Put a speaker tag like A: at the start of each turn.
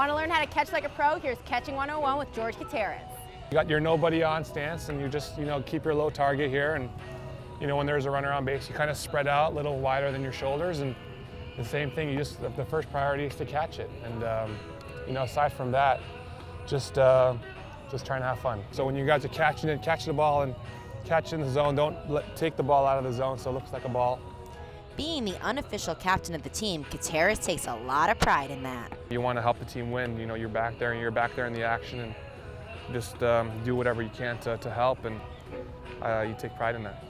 A: Want to learn how to catch like a pro? Here's Catching 101 with George Kottaras.
B: You got your nobody on stance and you just, you know, keep your low target here and, you know, when there's a runner on base, you kind of spread out a little wider than your shoulders and the same thing, you just, the first priority is to catch it. And, um, you know, aside from that, just, uh, just trying to have fun. So when you guys are catching it, catch the ball and catch in the zone. Don't let, take the ball out of the zone so it looks like a ball.
C: Being the unofficial captain of the team, Kottaras takes a lot of pride in that.
B: You want to help the team win. You know, you're back there and you're back there in the action and just um, do whatever you can to, to help and uh, you take pride in that.